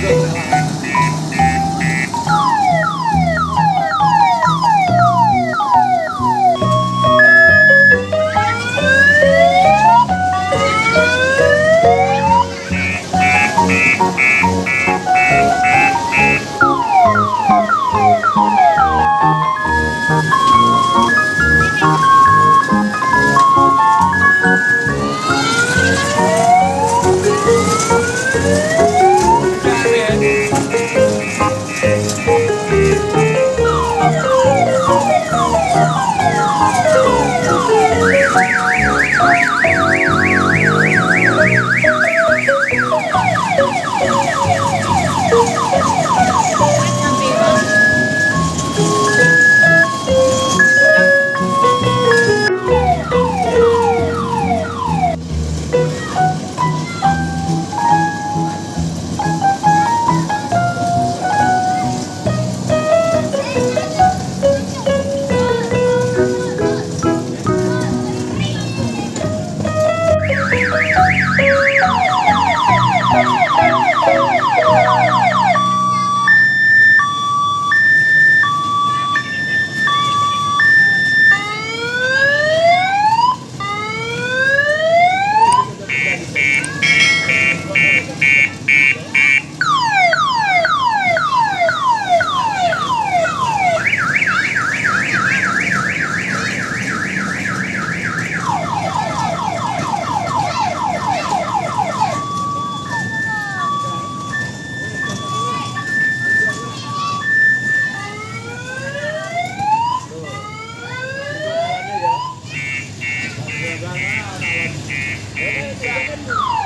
热 Yeah.